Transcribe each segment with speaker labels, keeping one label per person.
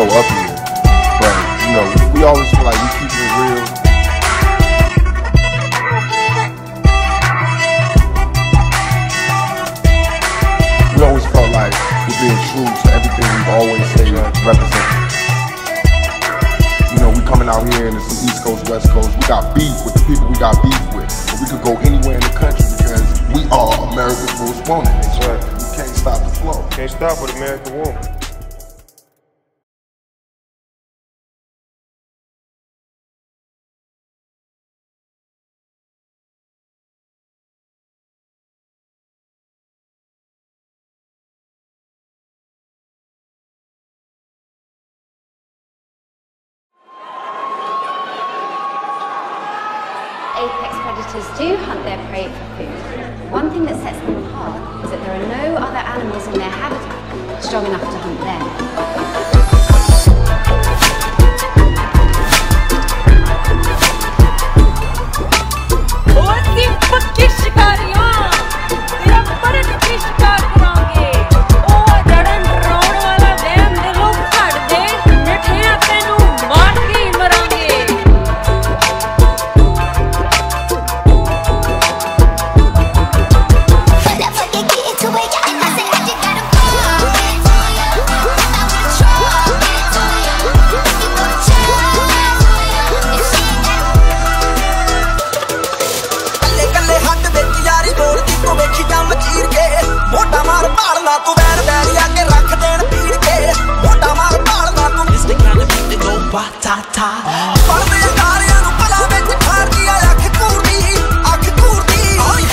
Speaker 1: show up here. But, you know, we always feel like we keep it real. We always felt like we're being true to everything we've always said represent. You know, we coming out here and it's the East Coast, West Coast. We got beef with the people we got beef with. But we could go anywhere in the country because we are America's most wanted.
Speaker 2: That's right.
Speaker 1: We can't stop the flow.
Speaker 2: Can't stop with American woman.
Speaker 3: Apex predators do hunt their prey for food. One thing that sets them apart is that there are no other animals in their habitat strong enough to hunt them.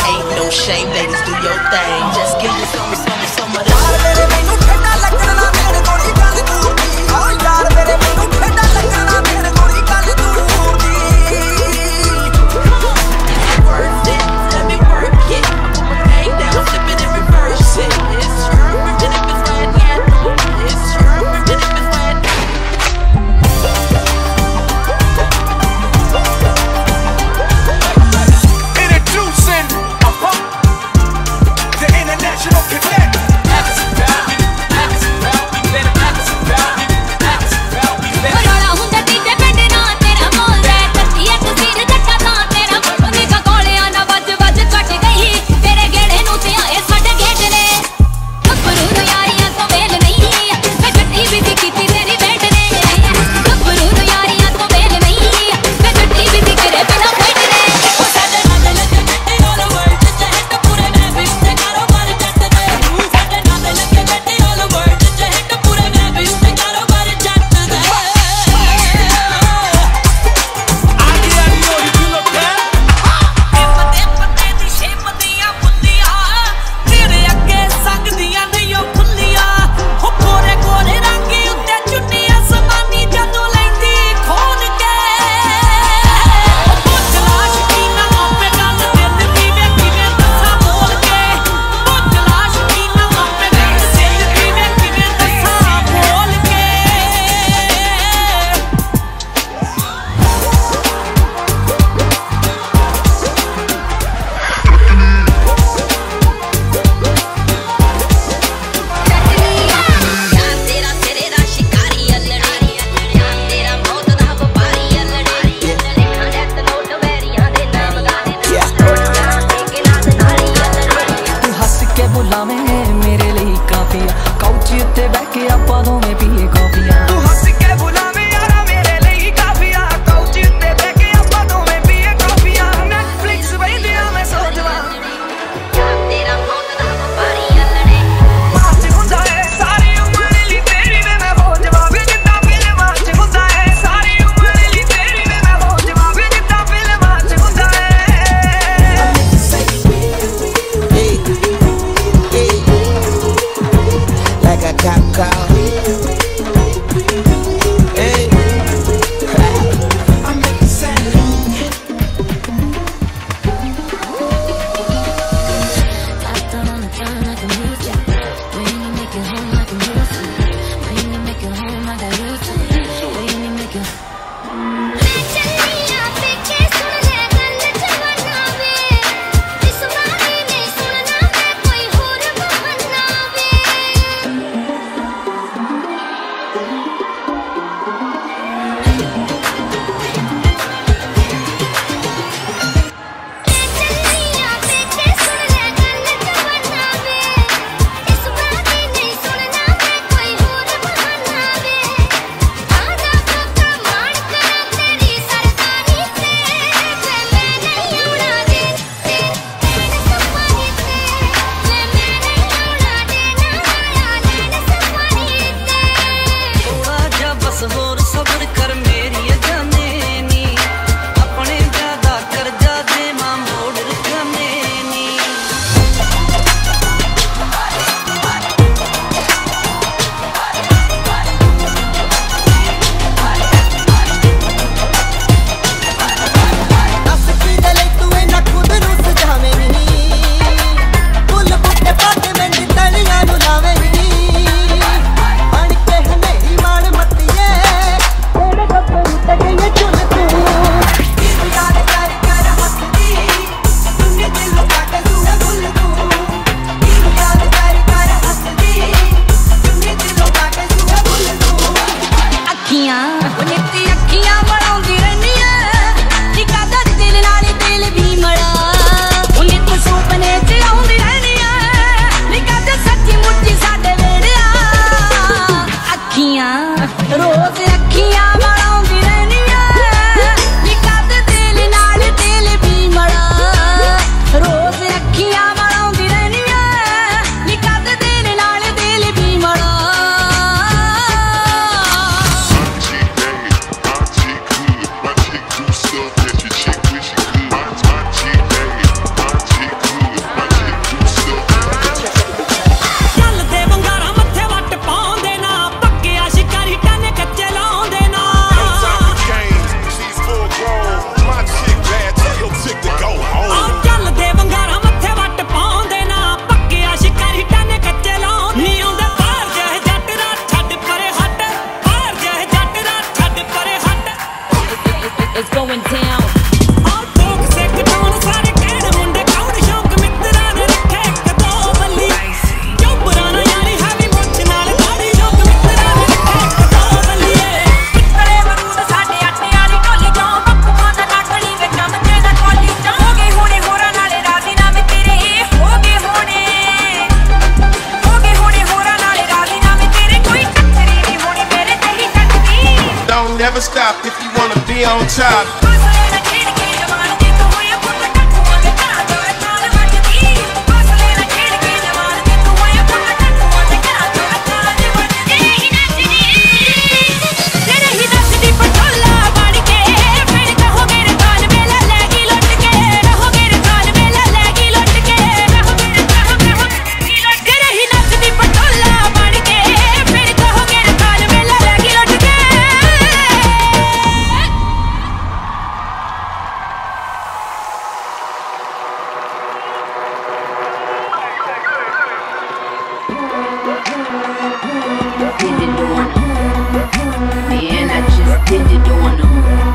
Speaker 4: Ain't
Speaker 2: no shame, ladies, do your thing.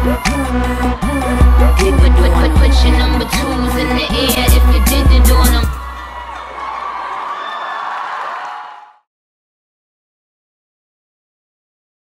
Speaker 2: On
Speaker 5: Put, put, put your number twos in the air. If you did it